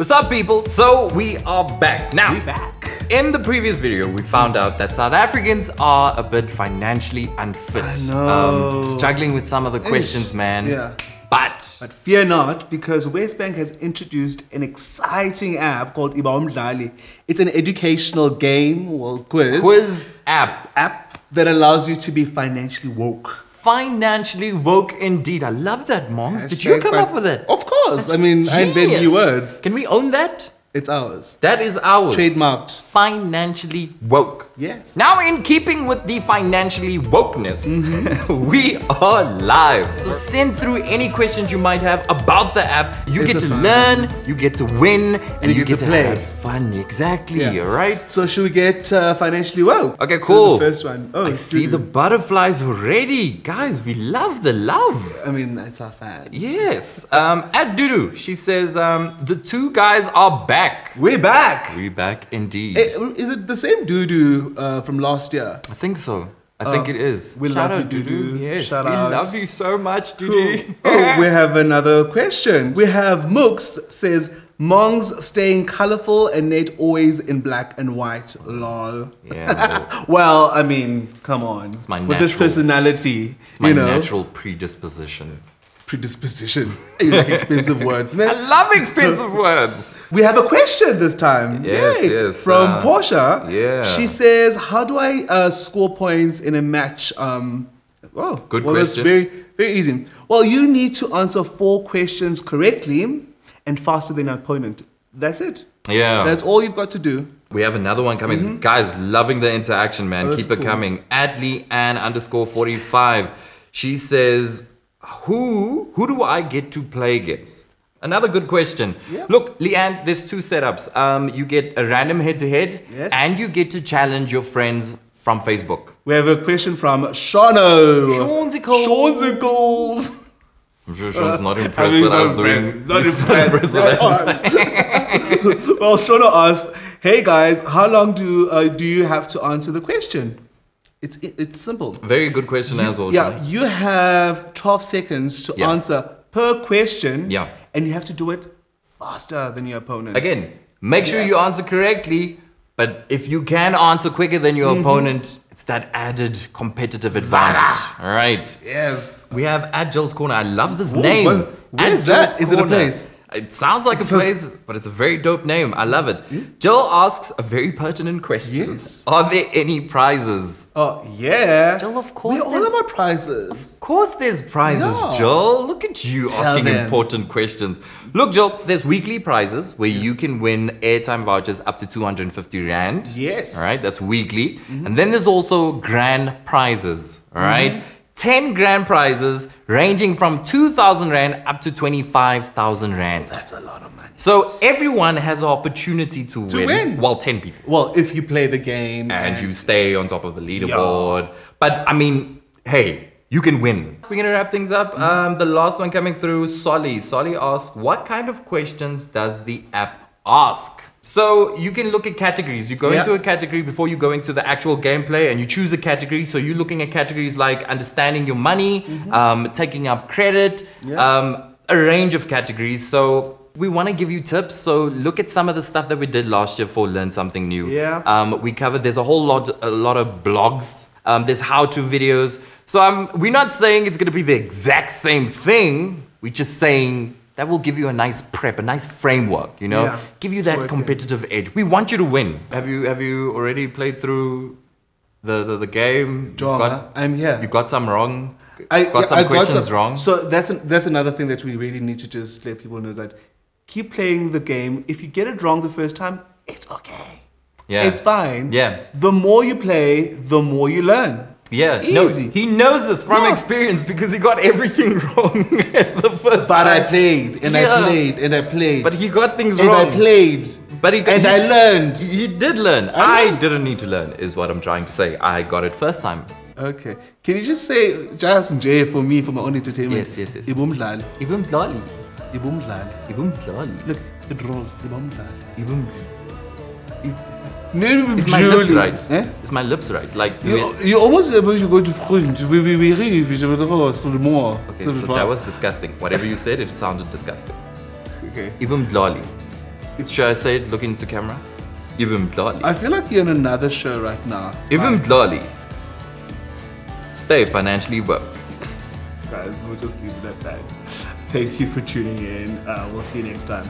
What's up, people? So we are back. Now, We back. in the previous video, we found out that South Africans are a bit financially unfit. I know. Um, struggling with some of the questions, man. Yeah. But But fear not, because WesBank has introduced an exciting app called Ibumdlali. It's an educational game, well, quiz, quiz app, app that allows you to be financially woke. Financially woke indeed. I love that, moms. Did you come up with it? Of course. I mean, I invented new words. Can we own that? It's ours. That is ours. Trademarked. Financially woke. Yes. Now, in keeping with the financially wokeness, Mm-hmm. we are live. So send through any questions you might have about the app. You It's get to learn, you get to win, and, you you, get get, to play. have fun. Exactly. Yeah. All right. So should we get uh, financially woke? Okay, So cool. the first one. Oh, I see the butterflies already, guys. We love the love. I mean, it's our fans. Yes. Um, at Dudu, she says um, the two guys are back. We're back. We back indeed. Eh, Is it the same doo-doo uh, from last year? I think so. I think Oh, it is. we love you, Dudu. Yes, Shout we out. love you so much, Dudu. oh, we have another question. We have Mooks says, Mongs staying colorful and Nate always in black and white. Lol. Yeah, Well, I mean, come on. my With this natural- personality, it's my you know, natural predisposition. Predisposition. You like expensive words, man. I love expensive words. We have a question this time. Yes, Yay. yes, From uh, Portia. yeah. She says, "How do I uh, score points in a match?" Um, oh, Good well, question. That's very, very easy. Well, you need to answer four questions correctly and faster than your opponent. That's it. Yeah. That's all you've got to do. We have another one coming. Guys, loving the interaction, man. Mm-hmm. Oh, Keep it cool. coming. Adley Ann underscore 45. She says, Who who do I get to play against? Another good question. Yeah. Look, Leanne, there's two setups. Um, you get a random head to head, Yes. and you get to challenge your friends from Facebook. We have a question from Shano. Shonzicles. Shonzicles. I'm sure Sean's not impressed with us doing. impressed. He's not impressed. impressed with that. well, Shona asked, "Hey guys, how long do uh, do you have to answer the question?" It's it's simple. Very good question as well. Yeah, you have 12 seconds to Yeah. answer per question. Yeah. And you have to do it faster than your opponent. Again, make sure you answer correctly, but if you can answer quicker than your Mm-hmm. opponent, it's that added competitive advantage. All right. Yes. We have Agil's Corner. I love this Ooh, name. where- where is that? Is it a Corner. place? It sounds like a So- place, but it's a very dope name. I love it. Jill asks a very pertinent question. Yes. Are there any prizes? Oh, yeah. Jill, of course We're all there's- about prizes. Of course, there's prizes, Yeah. Joel. Look at you Tell asking them. important questions. Look, Joel, there's weekly prizes where you can win airtime vouchers up to 250 Rand. Yes. All right, that's weekly. And then there's also grand prizes. All right? Mm-hmm. 10 grand prizes ranging from 2,000 Rand up to 25,000 Rand. That's a lot of money. So everyone has an opportunity to, win. win. Well, 10 people Well, if you play the game and you stay on top of the leaderboard. But I mean, hey, you can win. We're gonna wrap things up. Um, the last one coming through, Solly. Solly asks, what kind of questions does the app ask? So you can look at categories. You go Yeah. into a category before you go into the actual gameplay, and you choose a category. So you're looking at categories like understanding your money, um, taking up credit, Yes. um, a range of categories. So we want to give you tips. So look at some of the stuff that we did last year for Learn Something New. Yeah. Um, we covered. There's a whole lot, a lot of blogs. Um, there's how-to videos. So um, we're not saying it's gonna be the exact same thing. We're just saying that will give you a nice prep, a nice framework. You know, Yeah. give you that competitive edge. We want you to win. Have you Have you already played through the the, the game? You've got- I'm here. You got some wrong. I got yeah, some I questions some- wrong. So that's an, that's another thing that we really need to just let people know that keep playing the game. If you get it wrong the first time, it's okay. yeah. It's fine. Yeah. The more you play, the more you learn. Yeah, Easy. no, he knows this from Yeah. experience because he got everything wrong at the first But I played and Yeah. I played and I played. But he got things and wrong. I played. But he got, and he, I learned. He did learn. I I, didn't need to learn, is what I'm trying to say. I got it first time. Okay. Can you just say just J for me for my own entertainment? Yes, yes, yes. Ibumdlali. Ibumdlali. Ibum Tlali. Look, it rolls. Ibumdlali. Ibum. Is my lips right? Eh? Is my lips right? Like, do You, it. you almost able to go to French. We we we read. Je veux dire, c'est le. Okay, so that was disgusting. Whatever you said, it sounded disgusting. okay. Ibum Tlali. Should I say it? Look into camera. Ibn Mdlali. I feel like you're in another show right now. Ibn Like. Stay financially well. Guys, we'll just leave it at that. Thank you for tuning in. Uh, we'll see you next time.